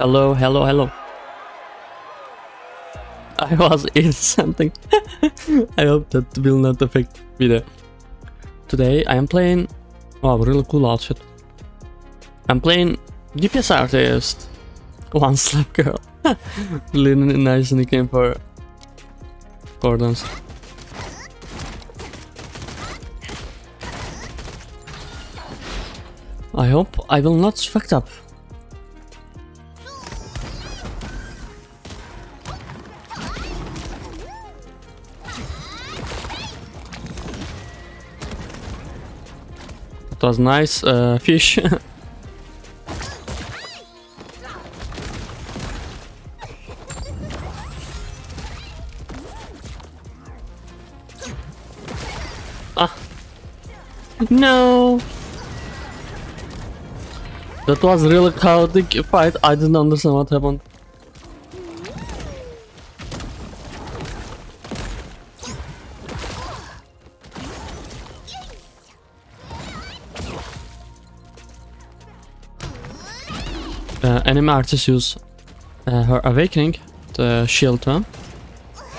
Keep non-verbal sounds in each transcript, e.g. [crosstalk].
Hello, hello, hello. I was [laughs] in something. I hope that will not affect video. Today I am playing. Wow, really cool outfit. I'm playing DPS artist. One slap girl. [laughs] really nice nickname for Gordon's. I hope I will not fucked up. It was nice uh, fish. [laughs] ah. No. That was really chaotic fight. I didn't understand what happened. Uh, enemy artists use uh, her awakening, the shield one.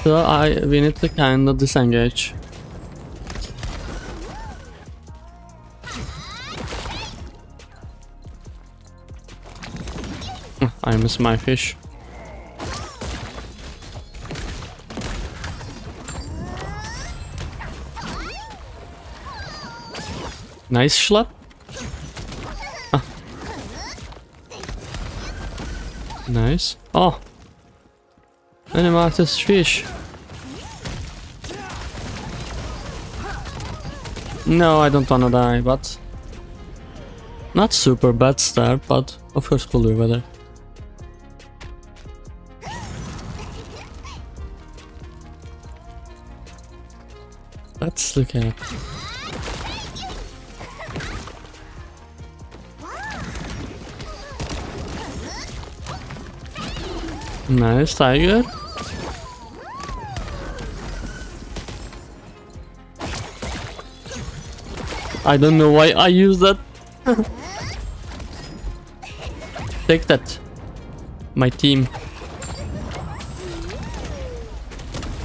So I we need to kind of disengage. I miss my fish. Nice schlap. Nice. Oh. Animatus fish. No, I don't wanna die, but... Not super bad start, but of course be better. Let's look at it. Nice tiger. I don't know why I use that. [laughs] Take that. My team.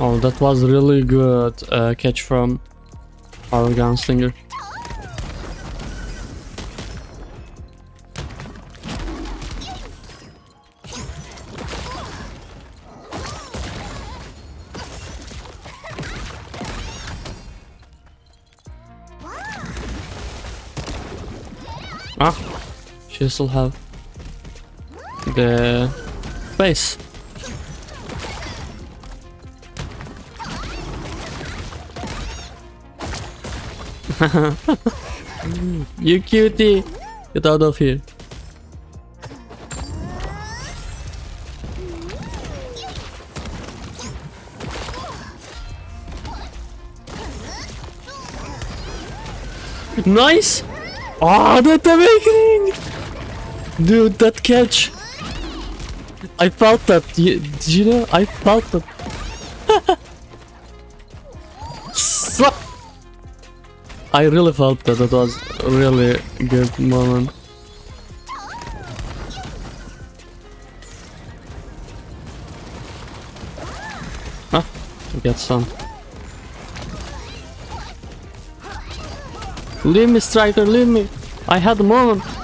Oh, that was really good uh, catch from our gunslinger. She still have the base. [laughs] you cutie! Get out of here. Nice! Ah, oh, that awakening! Dude, that catch! I felt that. Did you know? I felt that. [laughs] I really felt that it was really good moment. Ah, huh? Get some. Leave me, Striker, leave me! I had a moment!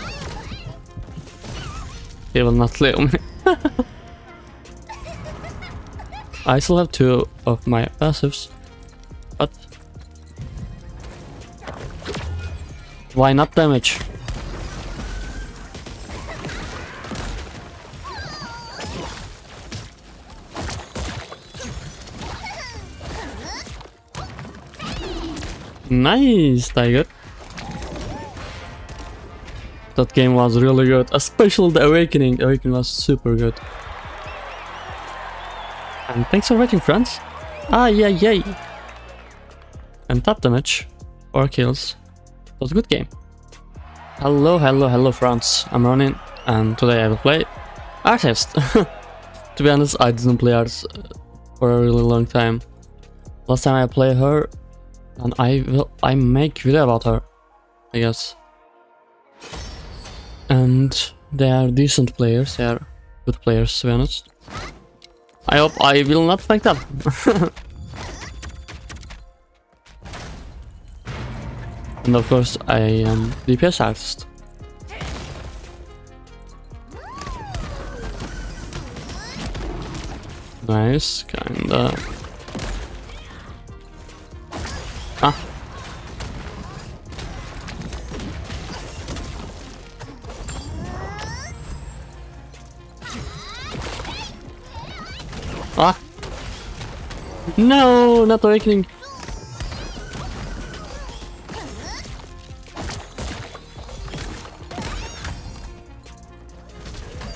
He will not leave me. I still have two of my passives, but Why not damage? Nice, Tiger. That game was really good, especially the Awakening. Awakening was super good. And thanks for watching, friends. Ah, yeah, yay. And top damage. 4 kills was a good game. Hello, hello, hello friends, I'm Ronin and today I will play Artist. [laughs] to be honest, I didn't play Artist for a really long time. Last time I played her and I will I make video about her, I guess. And they are decent players, they are good players, to be honest. I hope I will not fuck [laughs] up. and of course, I am DPS artist. Nice, kinda. No, not awakening.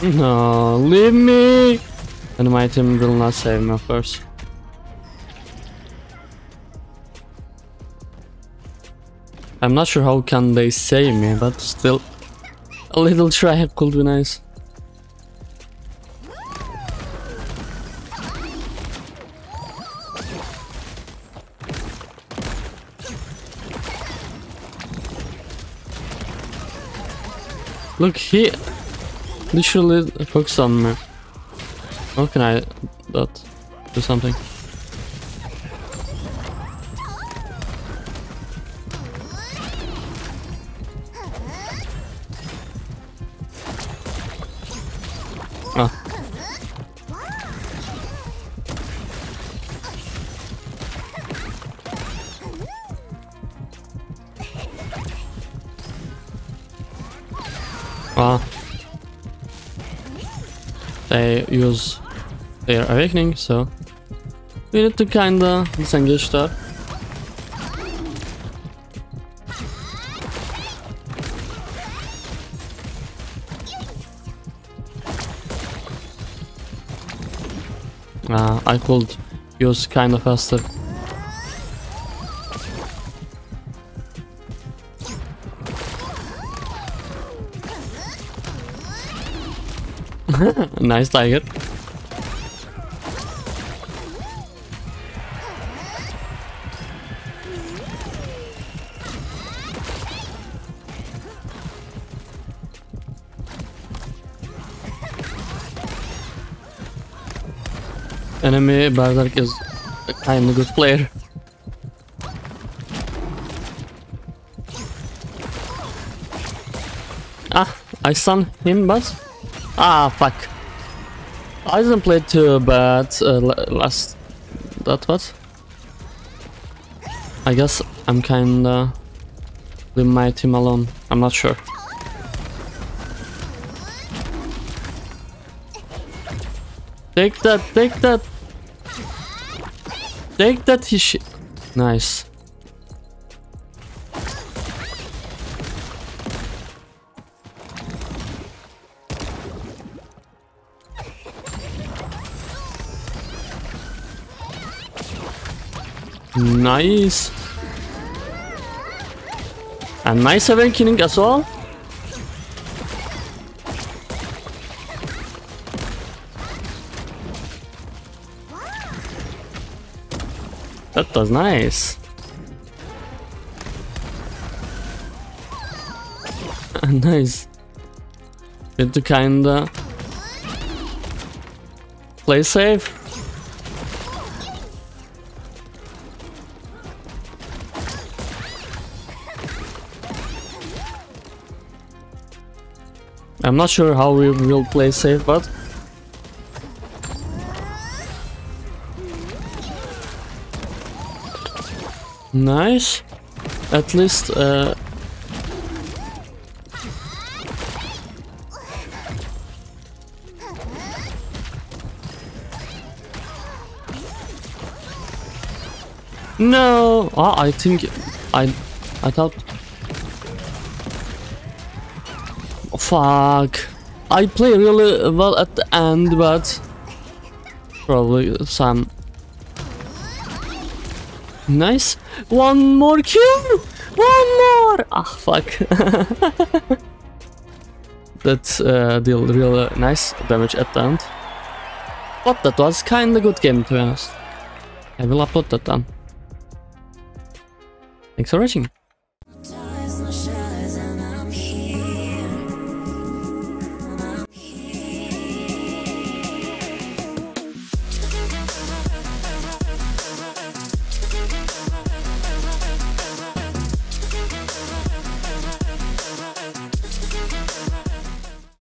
No, leave me! And my team will not save me, of course. I'm not sure how can they save me, but still, a little try could be nice. Look, he literally focused on me. How can I that do something? Ah. They use their awakening, so we need to kinda disengage that. Uh, I could use kinda faster. [laughs] nice tiger. Enemy Berserk is a kind of good player. Ah, I stun him, but ah, fuck. I didn't play too bad uh, last. That what? I guess I'm kinda leave my team alone. I'm not sure. Take that, take that. Take that he shit. Nice. Nice. And nice awakening as well. That was nice. [laughs] nice. Need to kinda play safe. I'm not sure how we will play safe, but Nice. At least uh, No! Oh, I think I I thought fuck. I play really well at the end, but probably some Nice. One more kill. One more. Ah, fuck. [laughs] that uh, deal really nice damage at the end. But that was kinda good game to be honest. I will upload that then. Thanks for watching.